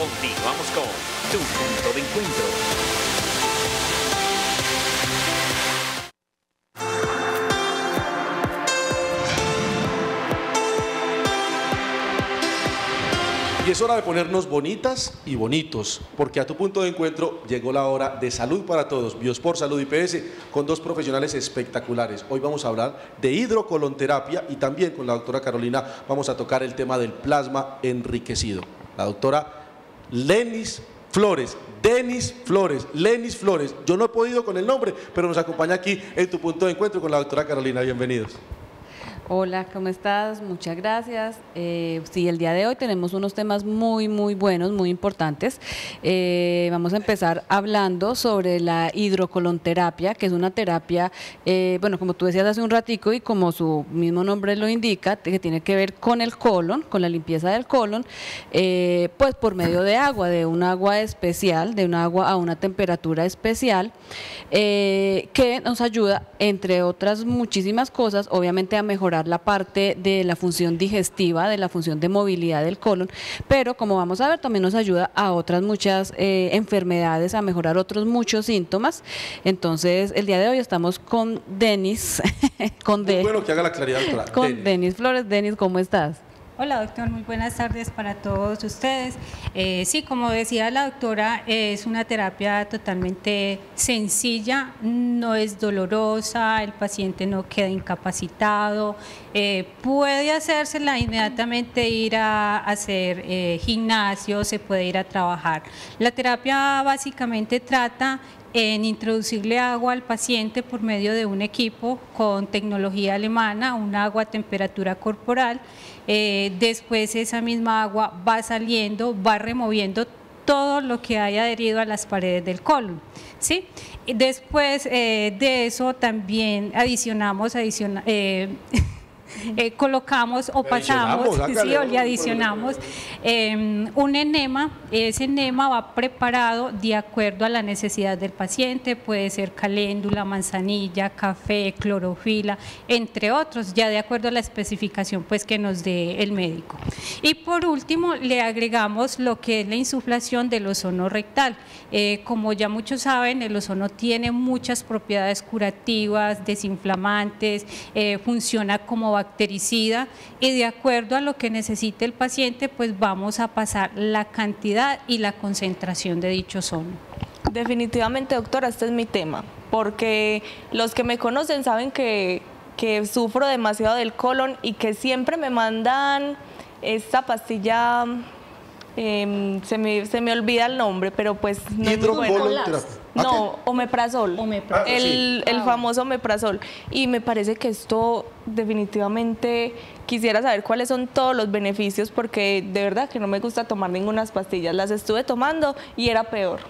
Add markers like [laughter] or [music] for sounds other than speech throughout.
Continuamos con Tu Punto de Encuentro. Y es hora de ponernos bonitas y bonitos, porque a tu punto de encuentro llegó la hora de salud para todos, Biosport Salud IPS, con dos profesionales espectaculares. Hoy vamos a hablar de hidrocolonterapia y también con la doctora Carolina vamos a tocar el tema del plasma enriquecido. La doctora Lenis Flores, Denis Flores, Lenis Flores. Yo no he podido con el nombre, pero nos acompaña aquí en tu punto de encuentro con la doctora Carolina. Bienvenidos. Hola, ¿cómo estás? Muchas gracias. Eh, sí, el día de hoy tenemos unos temas muy, muy buenos, muy importantes. Eh, vamos a empezar hablando sobre la hidrocolonterapia, que es una terapia, eh, bueno, como tú decías hace un ratico y como su mismo nombre lo indica, que tiene que ver con el colon, con la limpieza del colon, pues por medio de agua, de un agua especial, de un agua a una temperatura especial, que nos ayuda, entre otras muchísimas cosas, obviamente a mejorar la parte de la función digestiva, de la función de movilidad del colon, pero como vamos a ver, también nos ayuda a otras muchas eh, enfermedades, a mejorar otros muchos síntomas. Entonces, el día de hoy estamos con Denis, [laughs] con bueno que haga la claridad, con. Denis Flores. Denis, ¿cómo estás? Hola doctor, muy buenas tardes para todos ustedes. Eh, sí, como decía la doctora, es una terapia totalmente sencilla, no es dolorosa, el paciente no queda incapacitado, eh, puede hacérsela inmediatamente ir a hacer eh, gimnasio, se puede ir a trabajar. La terapia básicamente trata en introducirle agua al paciente por medio de un equipo con tecnología alemana, un agua a temperatura corporal. Eh, después esa misma agua va saliendo, va removiendo todo lo que haya adherido a las paredes del colon. ¿sí? Después eh, de eso también adicionamos, adiciona- eh, [laughs] eh, colocamos o pasamos, [laughs] sí, o le adicionamos eh, un enema. Ese enema va preparado de acuerdo a la necesidad del paciente, puede ser caléndula, manzanilla, café, clorofila, entre otros, ya de acuerdo a la especificación pues, que nos dé el médico. Y por último, le agregamos lo que es la insuflación del ozono rectal. Eh, como ya muchos saben, el ozono tiene muchas propiedades curativas, desinflamantes, eh, funciona como bactericida y de acuerdo a lo que necesite el paciente, pues vamos a pasar la cantidad y la concentración de dicho ozono. Definitivamente, doctora, este es mi tema, porque los que me conocen saben que, que sufro demasiado del colon y que siempre me mandan esta pastilla, em, se, me, se me olvida el nombre, pero pues no es muy. Hidrocolonterapia. No, omeprazol. Omeprazol. Ah, El, el famoso omeprazol. Y me parece que esto definitivamente quisiera saber cuáles son todos los beneficios porque de verdad que no me gusta tomar ninguna pastillas. Las estuve tomando y era peor.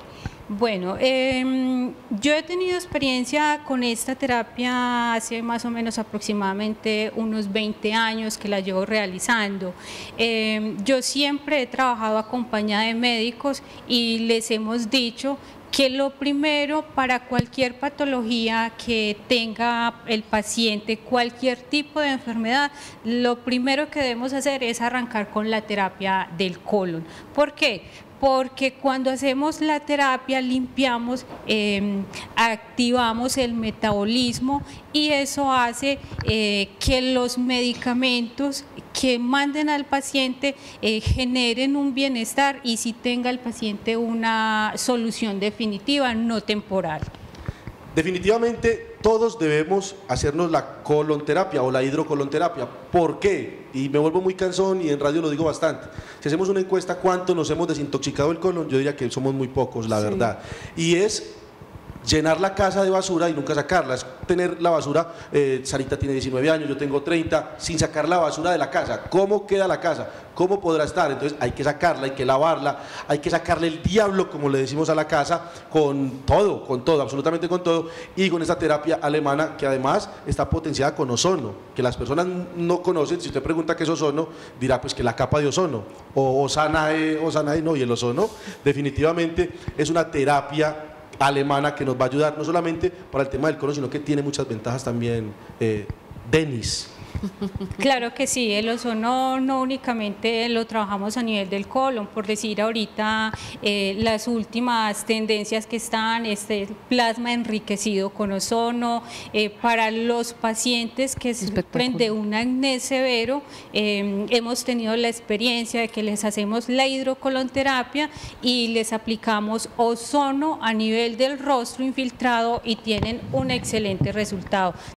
Bueno, em, yo he tenido experiencia con esta terapia hace más o menos aproximadamente unos 20 años que la llevo realizando. Em, yo siempre he trabajado acompañada de médicos y les hemos dicho que lo primero para cualquier patología que tenga el paciente, cualquier tipo de enfermedad, lo primero que debemos hacer es arrancar con la terapia del colon. ¿Por qué? Porque cuando hacemos la terapia limpiamos, eh, activamos el metabolismo y eso hace eh, que los medicamentos que manden al paciente eh, generen un bienestar y si tenga el paciente una solución definitiva, no temporal. Definitivamente todos debemos hacernos la colonterapia o la hidrocolonterapia. ¿Por qué? Y me vuelvo muy cansón y en radio lo digo bastante. Si hacemos una encuesta, ¿cuánto nos hemos desintoxicado el colon? Yo diría que somos muy pocos, la verdad. Y es llenar la casa de basura y nunca sacarla. Es tener la basura, eh, Sarita tiene 19 años, yo tengo 30, sin sacar la basura de la casa. ¿Cómo queda la casa? ¿Cómo podrá estar? Entonces hay que sacarla, hay que lavarla, hay que sacarle el diablo, como le decimos a la casa, con todo, con todo, absolutamente con todo, y con esta terapia alemana que además está potenciada con ozono, que las personas no conocen, si usted pregunta qué es ozono, dirá pues que la capa de ozono, o Osanae, Osanae, no, y el ozono definitivamente es una terapia alemana que nos va a ayudar no solamente para el tema del colon, sino que tiene muchas ventajas también, eh, Denis. Claro que sí, el ozono no únicamente lo trabajamos a nivel del colon, por decir ahorita eh, las últimas tendencias que están, este plasma enriquecido con ozono, eh, para los pacientes que sufren de un acné severo, eh, hemos tenido la experiencia de que les hacemos la hidrocolonterapia y les aplicamos ozono a nivel del rostro infiltrado y tienen un excelente resultado.